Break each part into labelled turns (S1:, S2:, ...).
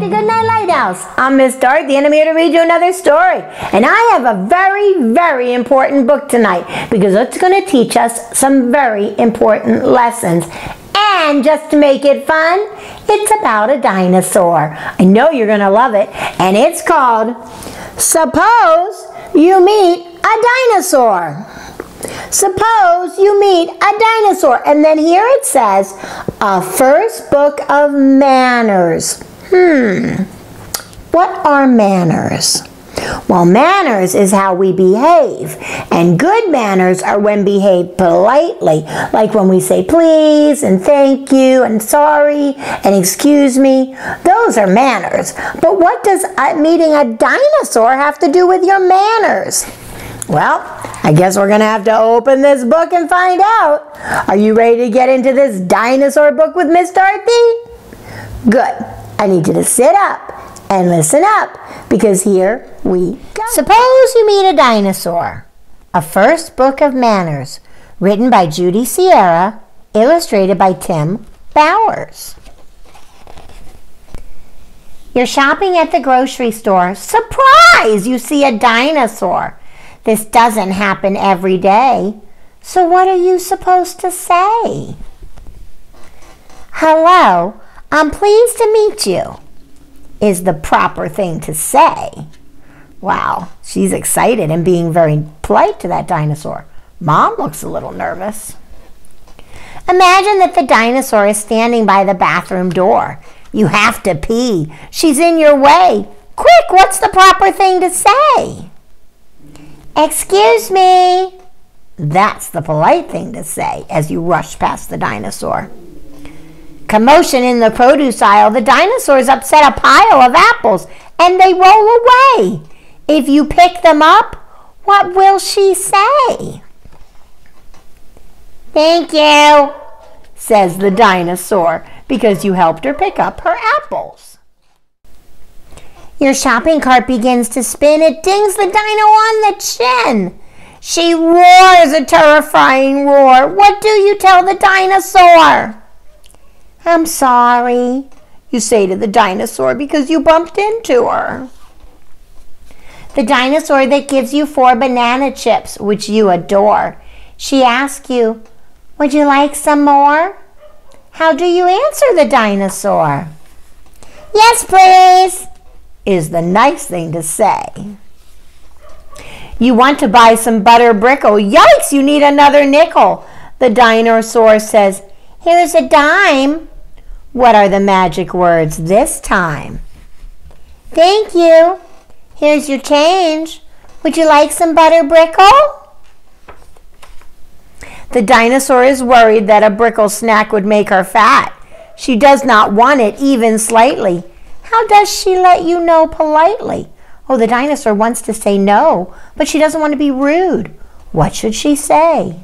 S1: to Goodnight Lighthouse. I'm Miss Dorothy the I'm here to read you another story. And I have a very, very important book tonight because it's going to teach us some very important lessons. And just to make it fun, it's about a dinosaur. I know you're going to love it. And it's called Suppose You Meet a Dinosaur. Suppose you meet a dinosaur. And then here it says, a first book of manners. Hmm. What are manners? Well, manners is how we behave. And good manners are when behaved politely, like when we say please and thank you and sorry and excuse me. Those are manners. But what does uh, meeting a dinosaur have to do with your manners? Well, I guess we're going to have to open this book and find out. Are you ready to get into this dinosaur book with Miss Dorothy? Good. I need you to sit up and listen up because here we go. Suppose you meet a dinosaur. A first book of manners written by Judy Sierra, illustrated by Tim Bowers. You're shopping at the grocery store. Surprise! You see a dinosaur. This doesn't happen every day. So what are you supposed to say? Hello, I'm pleased to meet you is the proper thing to say. Wow, she's excited and being very polite to that dinosaur. Mom looks a little nervous. Imagine that the dinosaur is standing by the bathroom door. You have to pee. She's in your way. Quick, what's the proper thing to say? Excuse me. That's the polite thing to say as you rush past the dinosaur. Commotion in the produce aisle. The dinosaurs upset a pile of apples and they roll away. If you pick them up, what will she say? Thank you, says the dinosaur, because you helped her pick up her apples. Your shopping cart begins to spin. It dings the dino on the chin. She roars a terrifying roar. What do you tell the dinosaur? I'm sorry, you say to the dinosaur because you bumped into her. The dinosaur that gives you four banana chips, which you adore. She asks you, Would you like some more? How do you answer the dinosaur? Yes, please, is the nice thing to say. You want to buy some butter brickle. Yikes, you need another nickel. The dinosaur says, Here's a dime. What are the magic words this time? Thank you. Here's your change. Would you like some butter brickle? The dinosaur is worried that a brickle snack would make her fat. She does not want it even slightly. How does she let you know politely? Oh, the dinosaur wants to say no, but she doesn't want to be rude. What should she say?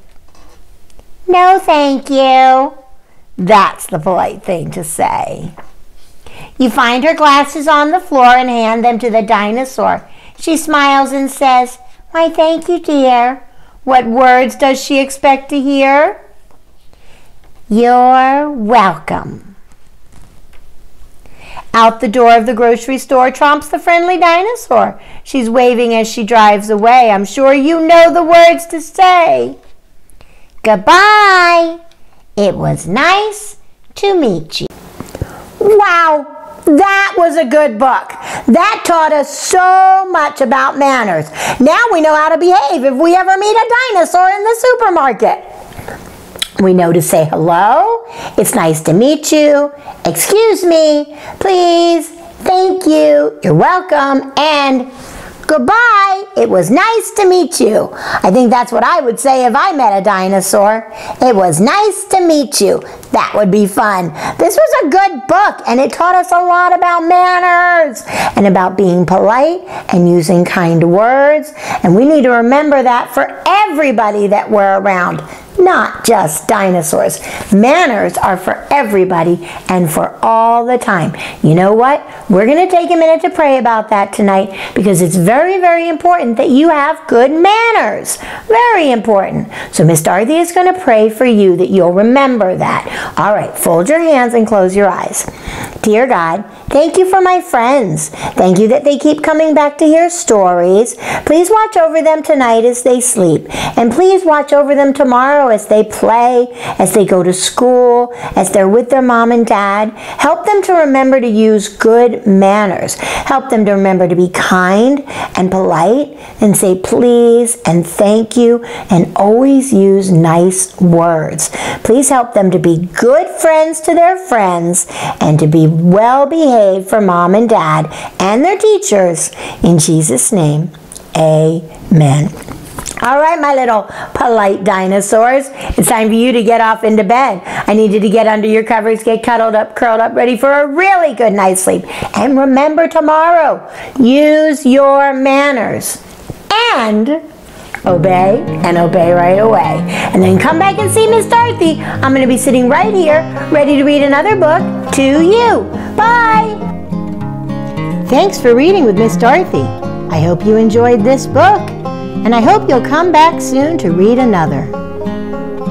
S1: No, thank you. That's the polite thing to say. You find her glasses on the floor and hand them to the dinosaur. She smiles and says, Why, thank you, dear. What words does she expect to hear? You're welcome. Out the door of the grocery store tromps the friendly dinosaur. She's waving as she drives away. I'm sure you know the words to say. Goodbye. It was nice to meet you. Wow, that was a good book. That taught us so much about manners. Now we know how to behave if we ever meet a dinosaur in the supermarket. We know to say hello, it's nice to meet you, excuse me, please, thank you, you're welcome, and Goodbye. It was nice to meet you. I think that's what I would say if I met a dinosaur. It was nice to meet you. That would be fun. This was a good book and it taught us a lot about manners and about being polite and using kind words. And we need to remember that for everybody that we're around not just dinosaurs. Manners are for everybody and for all the time. You know what? We're going to take a minute to pray about that tonight because it's very, very important that you have good manners. Very important. So Miss Dorothy is going to pray for you that you'll remember that. All right, fold your hands and close your eyes. Dear God, Thank you for my friends. Thank you that they keep coming back to hear stories. Please watch over them tonight as they sleep. And please watch over them tomorrow as they play, as they go to school, as they're with their mom and dad. Help them to remember to use good manners. Help them to remember to be kind and polite and say please and thank you and always use nice words. Please help them to be good friends to their friends and to be well behaved for mom and dad and their teachers. In Jesus' name, amen. All right, my little polite dinosaurs. It's time for you to get off into bed. I need you to get under your covers, get cuddled up, curled up, ready for a really good night's sleep. And remember tomorrow, use your manners and obey and obey right away. And then come back and see Miss Dorothy. I'm going to be sitting right here, ready to read another book to you. Bye. Thanks for reading with Miss Dorothy. I hope you enjoyed this book, and I hope you'll come back soon to read another.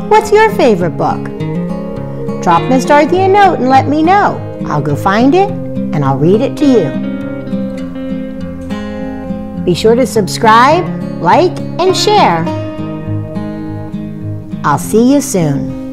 S1: What's your favorite book? Drop Miss Dorothy a note and let me know. I'll go find it and I'll read it to you. Be sure to subscribe, like, and share. I'll see you soon.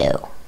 S1: You.